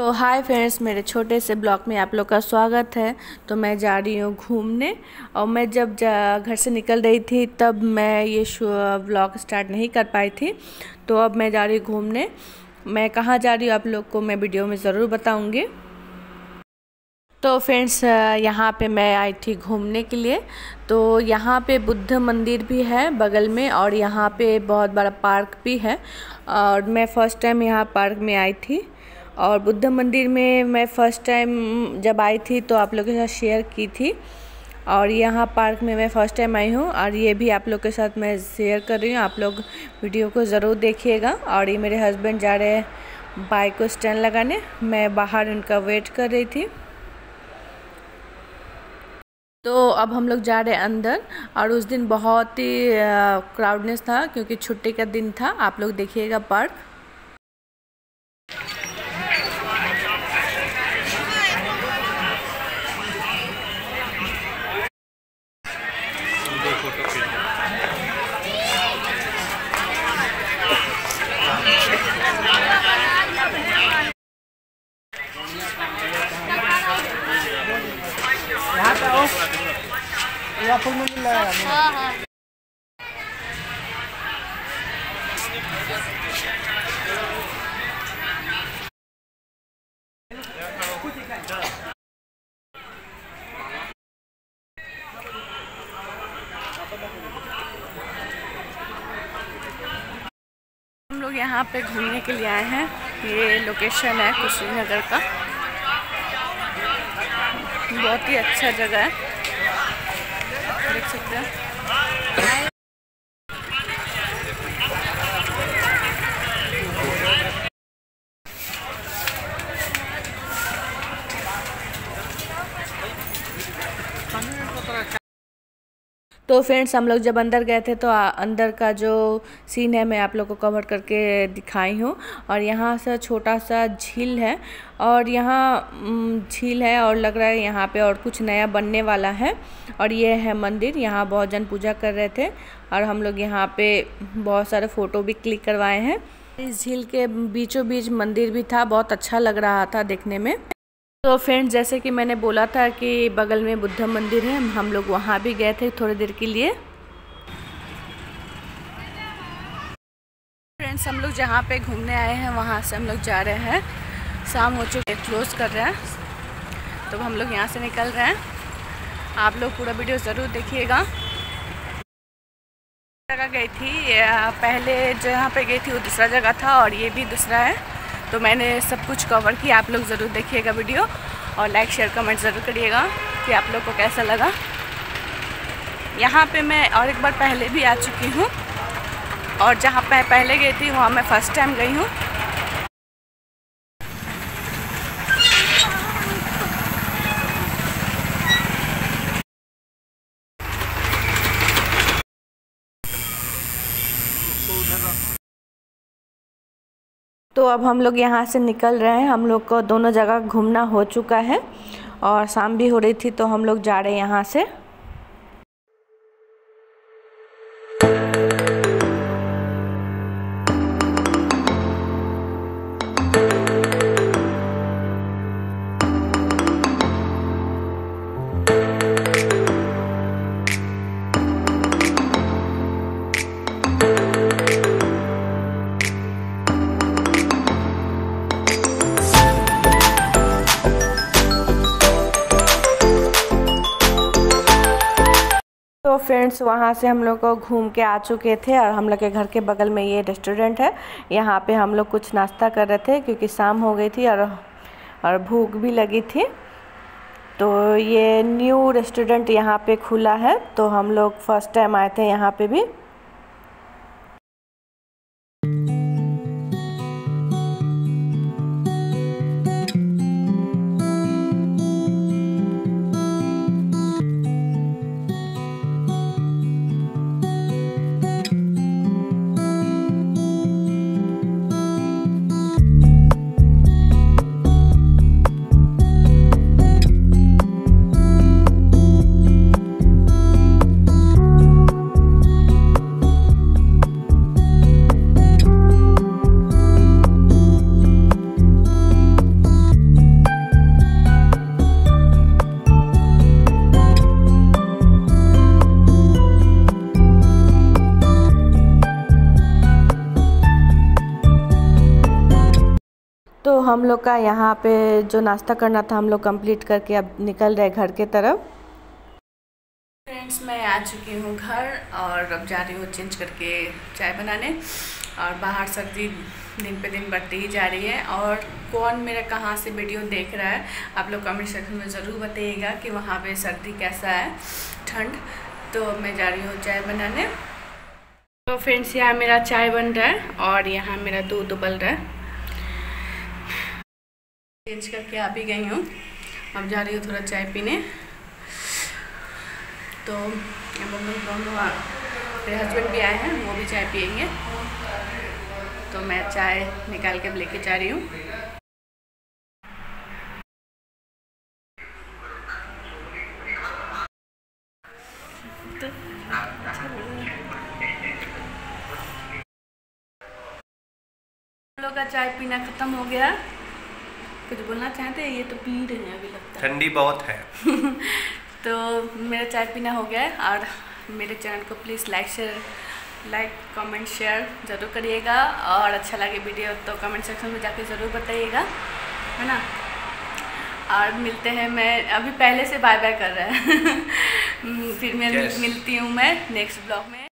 तो hi friends, मेरे छोटे से ब्लॉग में आप लोग का स्वागत है। तो मैं जा रही हूँ घूमने और मैं जब घर से निकल रही थी तब मैं ये ब्लॉग स्टार्ट नहीं कर पाई थी। तो अब मैं जा रही हूँ घूमने। मैं कहाँ जा रही हूँ आप लोग को मैं वीडियो में ज़रूर बताऊँगी। तो फ्रेंड्स, यहाँ पे मैं आई थी घूमने के लिए। तो यहाँ पे बुद्ध मंदिर भी है बगल में और यहाँ पे बहुत बड़ा पार्क भी है। और मैं फ़र्स्ट टाइम यहाँ पार्क में आई थी। और बुद्ध मंदिर में मैं फ़र्स्ट टाइम जब आई थी तो आप लोगों के साथ शेयर की थी। और यहाँ पार्क में मैं फ़र्स्ट टाइम आई हूँ और ये भी आप लोग के साथ मैं शेयर कर रही हूँ। आप लोग वीडियो को ज़रूर देखिएगा। और ये मेरे हस्बैंड जा रहे हैं बाइक को स्टैंड लगाने। मैं बाहर उनका वेट कर रही थी। तो अब हम लोग जा रहे हैं अंदर। और उस दिन बहुत ही क्राउडनेस था क्योंकि छुट्टी का दिन था। आप लोग देखिएगा पार्क हाँ। हाँ हम लोग यहाँ पे घूमने के लिए आए हैं। ये लोकेशन है कुशीनगर का। बहुत ही अच्छा जगह है। देख तो फ्रेंड्स हम लोग जब अंदर गए थे तो अंदर का जो सीन है, मैं आप लोग को कवर करके दिखाई हूँ। और यहाँ से छोटा सा झील है और यहाँ झील है और लग रहा है यहाँ पे और कुछ नया बनने वाला है। और ये है मंदिर, यहाँ बहुत जन पूजा कर रहे थे और हम लोग यहाँ पे बहुत सारे फ़ोटो भी क्लिक करवाए हैं। इस झील के बीचों बीच मंदिर भी था, बहुत अच्छा लग रहा था देखने में। तो फ्रेंड्स, जैसे कि मैंने बोला था कि बगल में बुद्ध मंदिर है, हम लोग वहाँ भी गए थे थोड़ी देर के लिए। फ्रेंड्स, हम लोग जहाँ पे घूमने आए हैं, वहाँ से हम लोग जा रहे हैं। शाम हो चुके क्लोज़ कर रहे हैं। तो हम लोग यहाँ से निकल रहे हैं। आप लोग पूरा वीडियो ज़रूर देखिएगा। जगह गई थी पहले जहाँ पे गई थी, वो दूसरा जगह था, और ये भी दूसरा है। तो मैंने सब कुछ कवर किया। आप लोग ज़रूर देखिएगा वीडियो और लाइक शेयर कमेंट ज़रूर करिएगा कि आप लोग को कैसा लगा। यहाँ पे मैं और एक बार पहले भी आ चुकी हूँ और जहाँ मैं पहले गई थी, वहाँ मैं फ़र्स्ट टाइम गई हूँ। तो अब हम लोग यहाँ से निकल रहे हैं। हम लोग को दोनों जगह घूमना हो चुका है और शाम भी हो रही थी तो हम लोग जा रहे हैं यहाँ से। तो फ्रेंड्स, वहाँ से हम लोग घूम के आ चुके थे और हम लोग के घर के बगल में ये रेस्टोरेंट है। यहाँ पे हम लोग कुछ नाश्ता कर रहे थे क्योंकि शाम हो गई थी और और भूख भी लगी थी। तो ये न्यू रेस्टोरेंट यहाँ पे खुला है तो हम लोग फ़र्स्ट टाइम आए थे यहाँ पे भी। हम लोग का यहाँ पे जो नाश्ता करना था, हम लोग कंप्लीट करके अब निकल रहे घर के तरफ़। फ्रेंड्स मैं आ चुकी हूँ घर और अब जा रही हूँ चेंज करके चाय बनाने। और बाहर सर्दी दिन पे दिन बढ़ती ही जा रही है। और कौन मेरा कहाँ से वीडियो देख रहा है, आप लोग कमेंट सेक्शन में ज़रूर बताइएगा कि वहाँ पे सर्दी कैसा है, ठंड। तो मैं जा रही हूँ चाय बनाने। तो फ्रेंड्स यहाँ मेरा चाय बन रहा है और यहाँ मेरा दूध उबल रहा है। चेंज करके आ भी गई हूँ। अब जा रही हूँ थोड़ा चाय पीने। तो दोनों मेरे हस्बैंड भी आए हैं, वो भी चाय पियेंगे। तो मैं चाय निकाल के लेके जा रही हूँ। लोग का चाय पीना ख़त्म हो गया। कुछ बोलना चाहते हैं? ये तो पी रहे हैं अभी लगता है। ठंडी बहुत है। तो मेरा चाय पीना हो गया है और मेरे चैनल को please like share like comment share ज़रूर करिएगा और अच्छा लगे वीडियो तो कमेंट सेक्शन में जाके ज़रूर बताइएगा है ना? और मिलते हैं मैं अभी पहले से बाय बाय कर रहा है। फिर मैं yes. मिलती हूँ मैं नेक्स्ट ब्लॉग में।